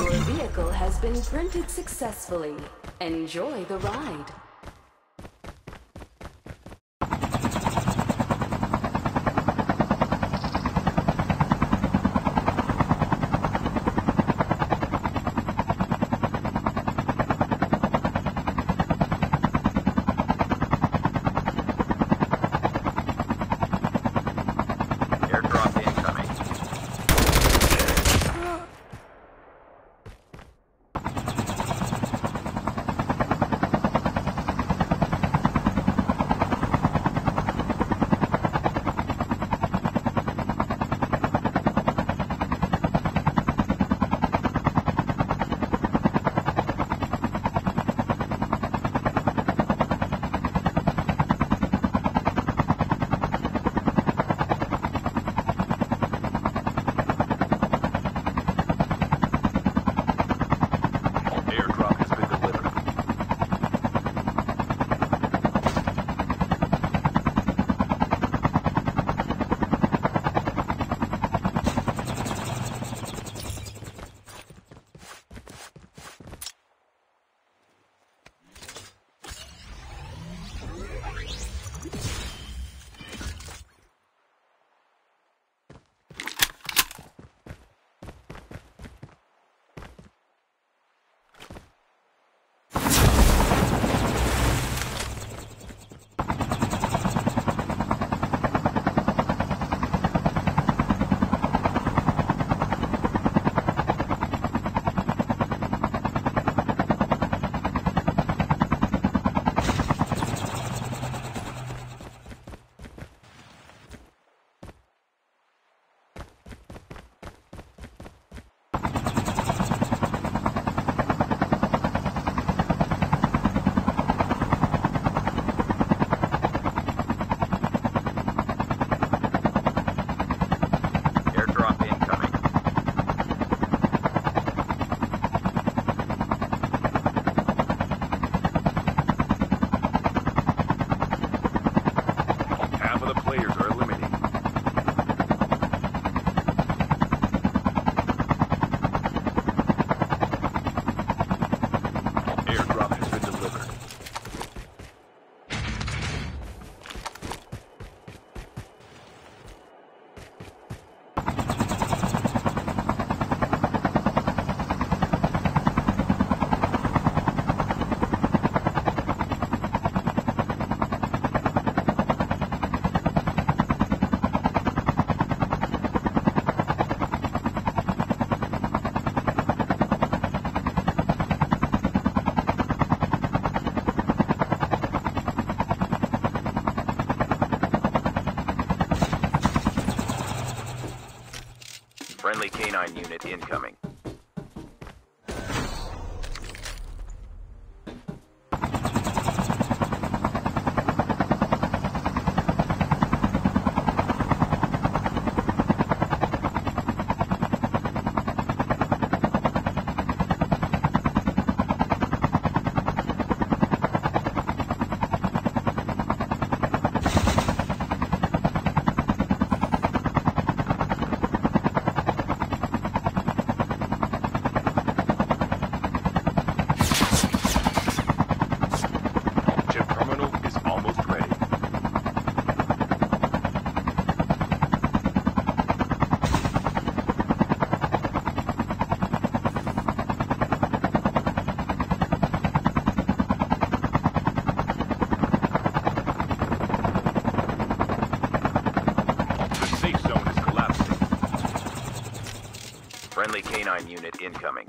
Your vehicle has been printed successfully. Enjoy the ride. Canine unit incoming. Canine unit incoming.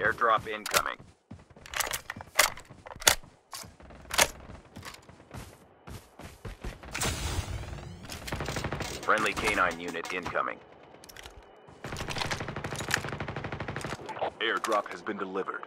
Airdrop incoming. Friendly canine unit incoming. Airdrop has been delivered.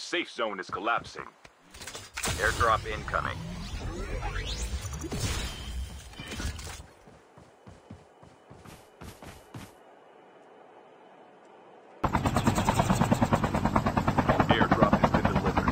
safe zone is collapsing. Airdrop incoming. Airdrop has been delivered.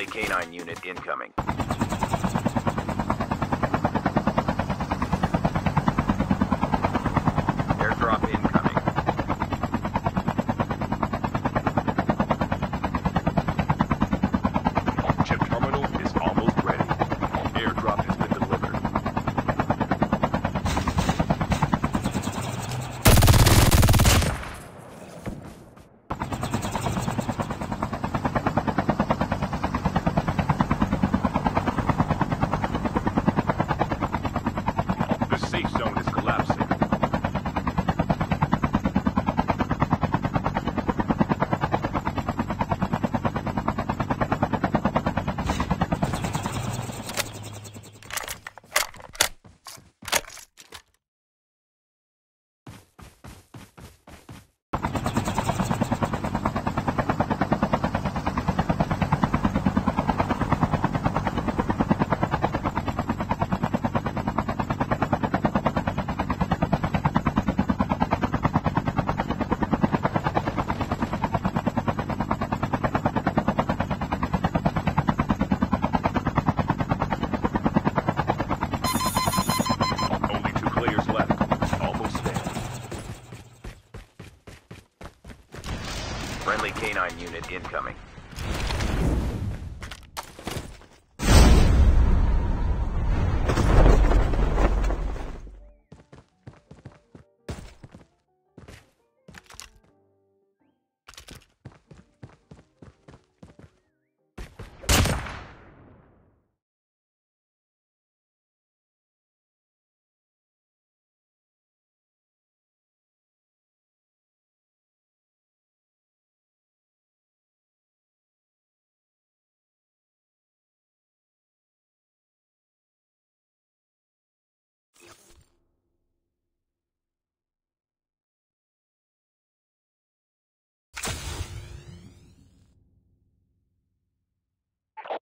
Friendly canine unit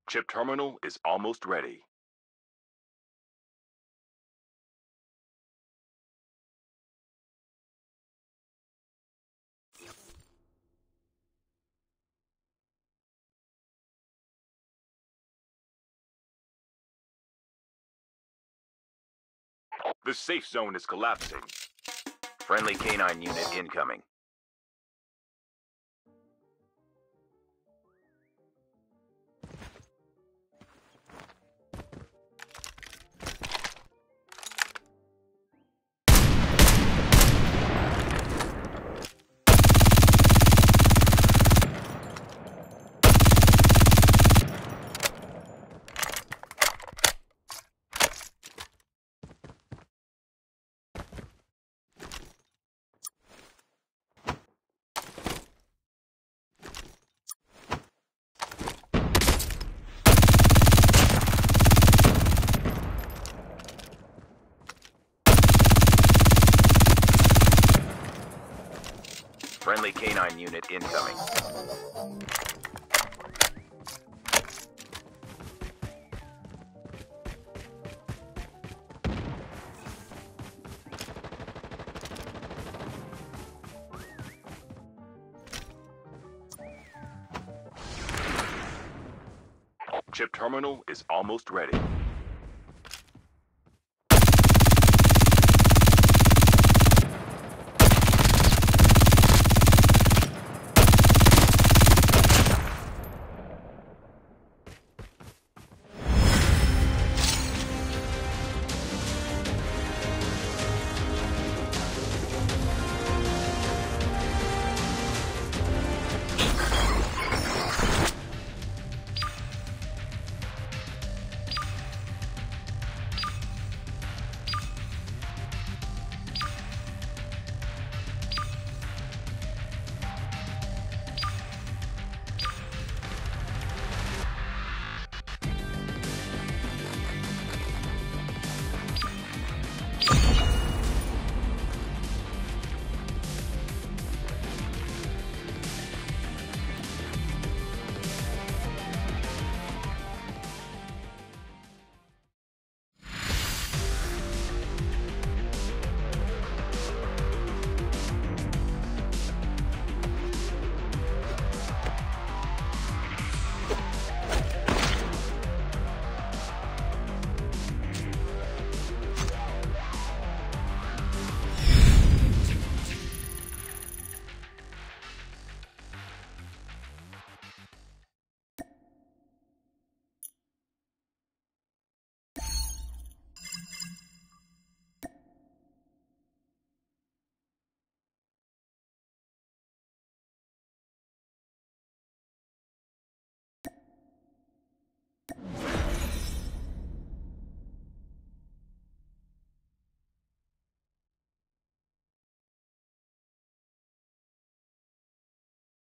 Chip terminal is almost ready. The safe zone is collapsing. Friendly canine unit incoming. Friendly canine unit incoming. Chip terminal is almost ready.